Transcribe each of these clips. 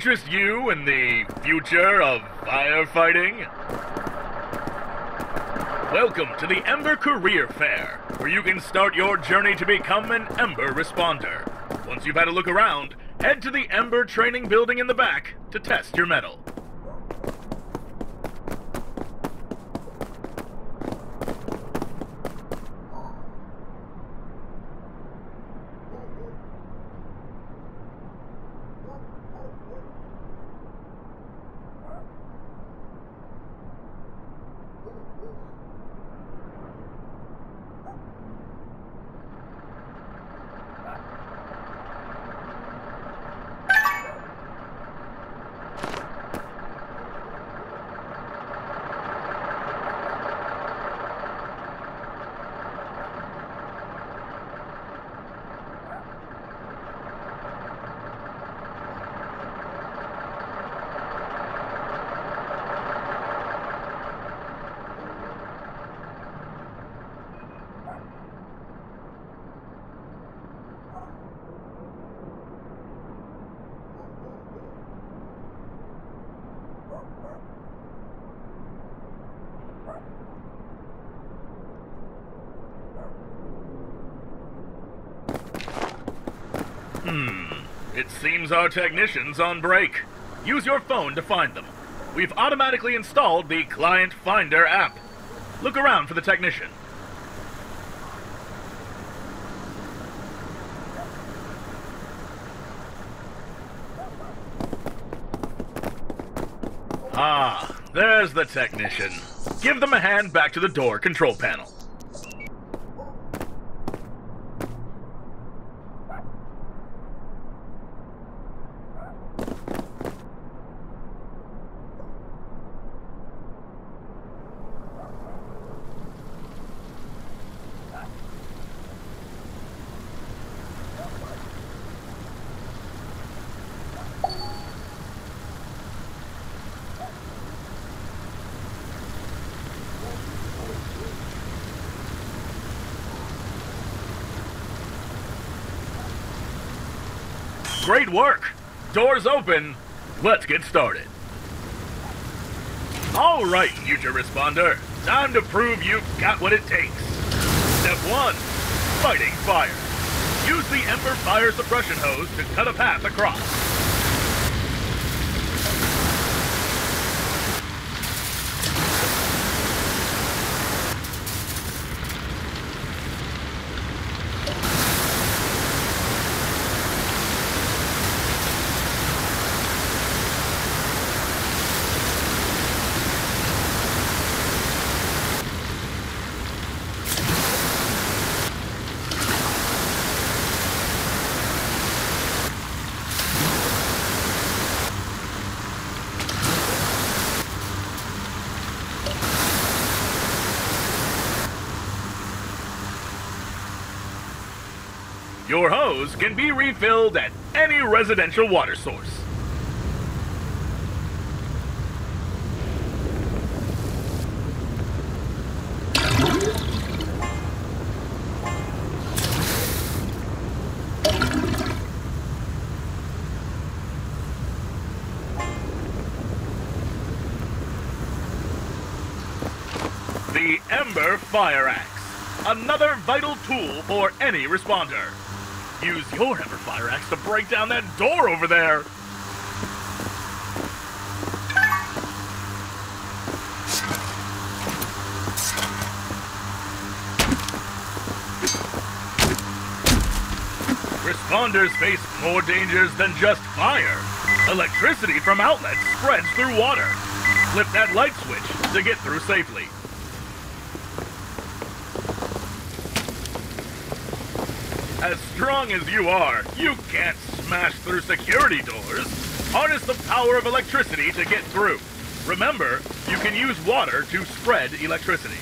interest you in the future of firefighting? Welcome to the Embr Career Fair, where you can start your journey to become an Embr responder. Once you've had a look around, head to the Embr training building in the back to test your mettle. Hmm. It seems our technician's on break. Use your phone to find them. We've automatically installed the Client Finder app. Look around for the technician. There's the technician. Give them a hand back to the door control panel. Great work! Doors open. Let's get started. All right, future responder. Time to prove you've got what it takes. Step one, fighting fire. Use the Embr fire suppression hose to cut a path across. Your hose can be refilled at any residential water source. The Embr Fire Axe. Another vital tool for any responder. Use your Embr Fire Axe to break down that door over there. Responders face more dangers than just fire. Electricity from outlets spreads through water. Flip that light switch to get through safely. As strong as you are, you can't smash through security doors. Harness the power of electricity to get through. Remember, you can use water to spread electricity.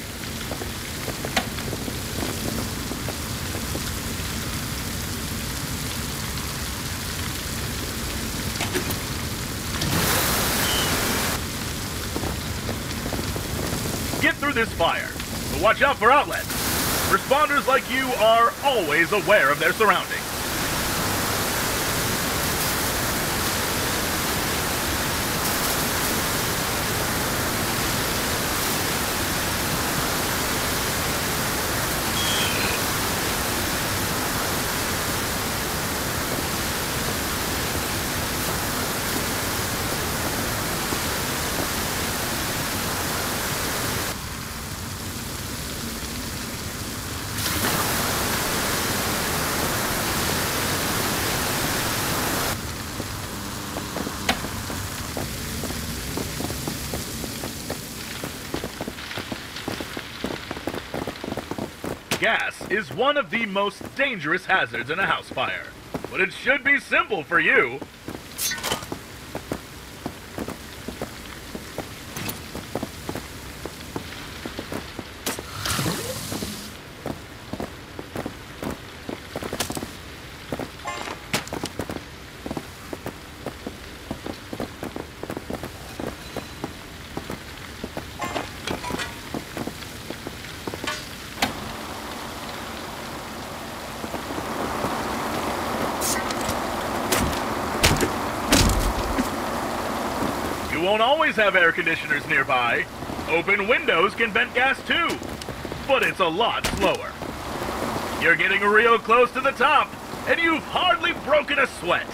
Get through this fire, but watch out for outlets. Responders like you are always aware of their surroundings. Is one of the most dangerous hazards in a house fire. But it should be simple for you. You won't always have air conditioners nearby. Open windows can vent gas too, but it's a lot slower. You're getting real close to the top, and you've hardly broken a sweat.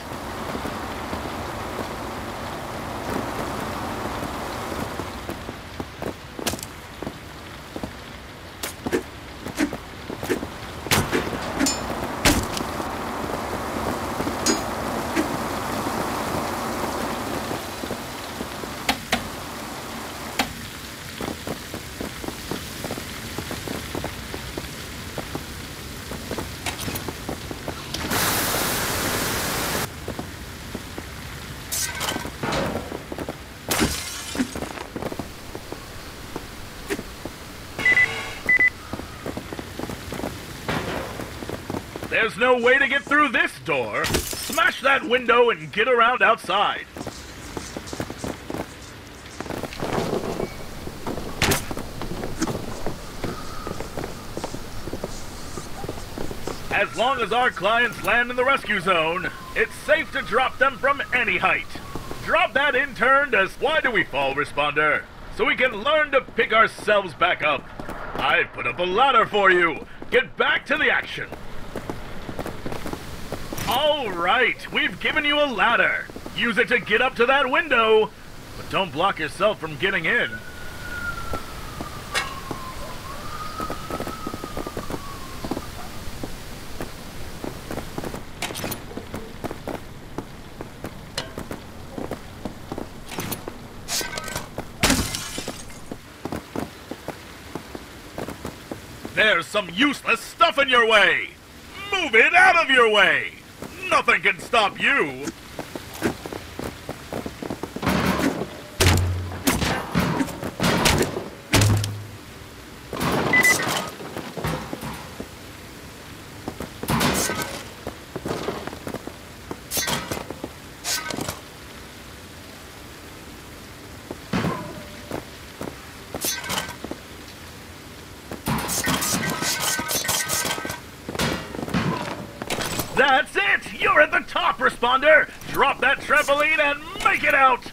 There's no way to get through this door. Smash that window and get around outside. As long as our clients land in the rescue zone, it's safe to drop them from any height. Drop that intern as Why Do We Fall responder, so we can learn to pick ourselves back up. I've put up a ladder for you. Get back to the action. All right, we've given you a ladder. Use it to get up to that window, but don't block yourself from getting in. There's some useless stuff in your way. Move it out of your way. Nothing can stop you. Top, responder! Drop that trampoline and make it out!